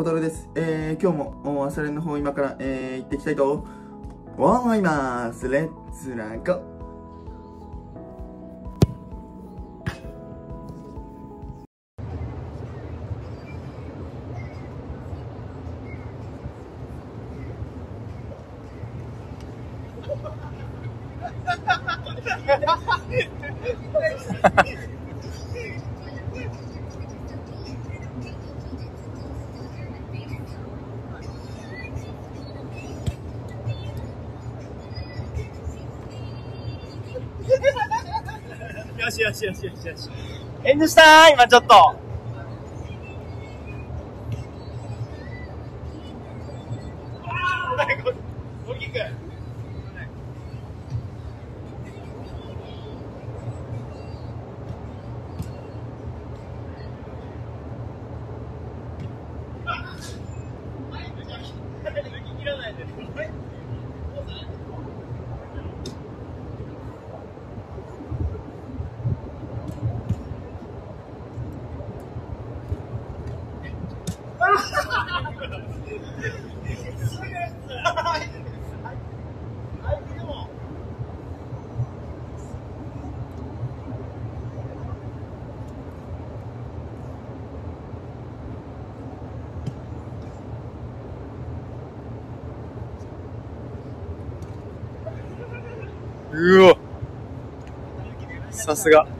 大太郎です。えー、今日も、お朝練の方今から、えー、行っていきたいと思います。レッツラゴーよしよしよしよしよし。遠慮したー今ちょっと。うわさすが。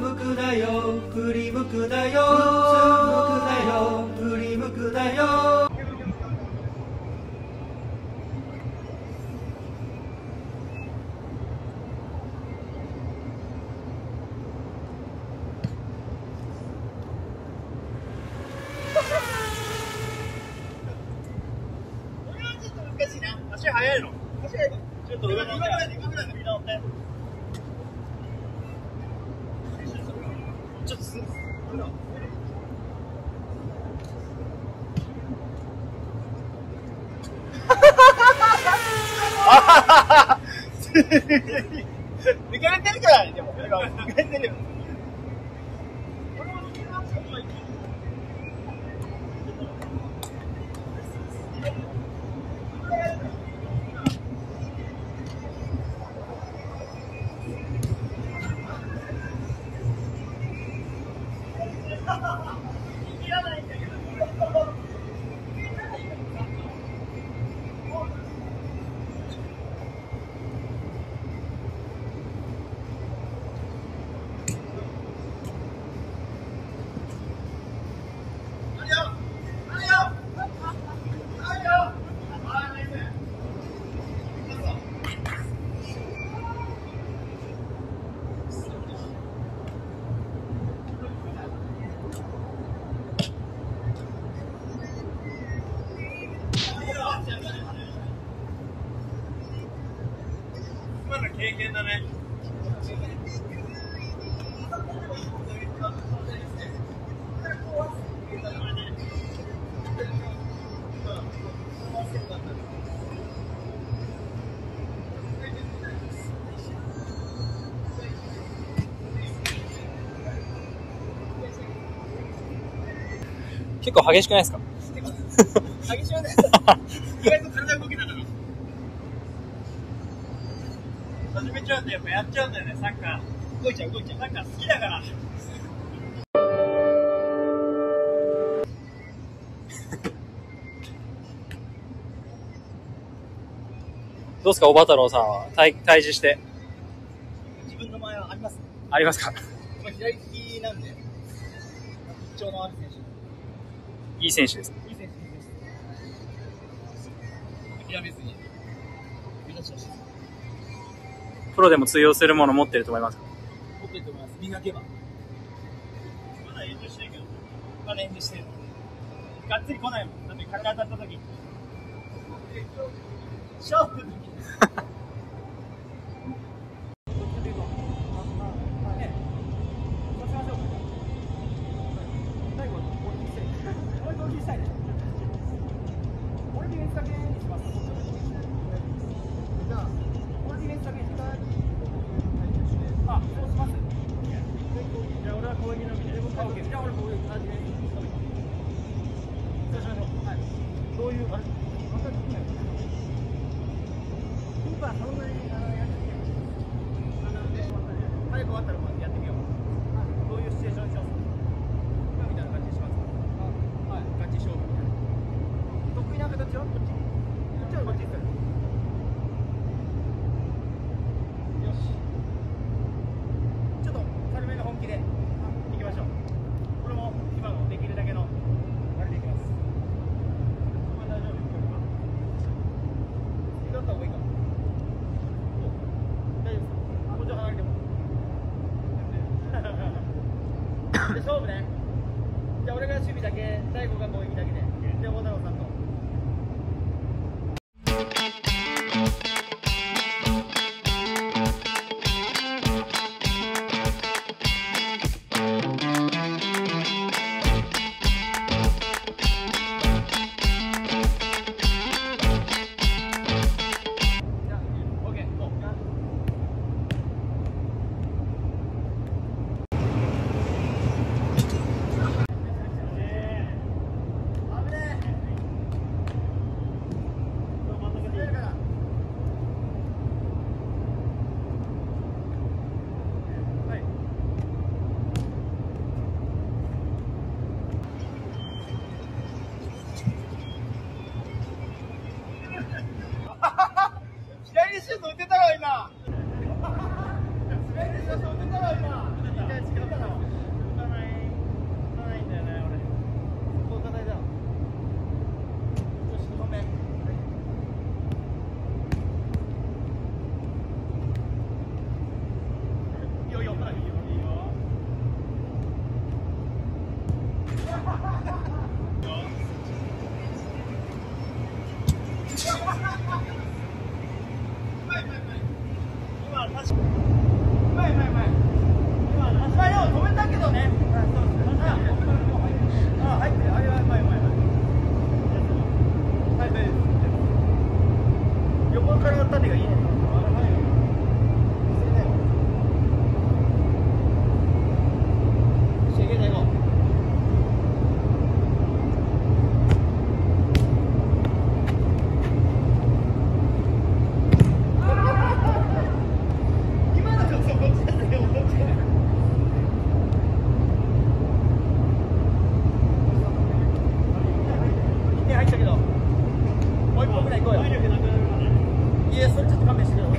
むくなよ振り向くなようつむくなよ振り向くなよこれはちょっと難しいな。足速いの。足速いの。ちょっと上乗って。今ぐらいで、今ぐらい乗って。ちょっとす、抜かれてるから、でも。抜かれてるよ。結構激しくないですか？激しくないね。意外と体動きながら。始めちゃうんだよ、やっぱやっちゃうんだよね、サッカー。動いちゃう、動いちゃう。サッカー好きだから。どうです。か、おば太郎さんは。対、対峙して。自分の前はあります。あります。かまあ、左利きなんで、特徴のある選。いい選手です。いい選手、いい選手。諦めずに、目指してほしいです。プロでも通用するもの持ってると思います。持ってると思います。磨けば。まだ遠慮してるけど、まだ遠慮してる。がっつり来ないもん。だって体当たった時。勝負の時。吧，他们。もう一本ぐらい行こうよ。いやそれちょっと勘弁してくれよ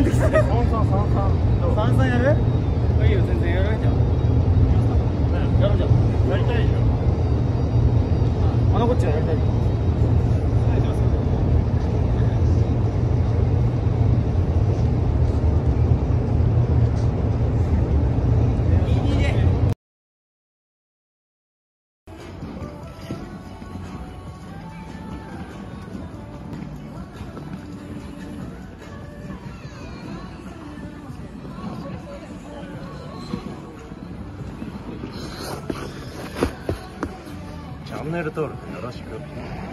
んときた。三三三三。三三やる？いいよ全然やらじゃん。やるじゃん。やりたいじゃん。あのこっちはやりたい。ネル登録よろしく。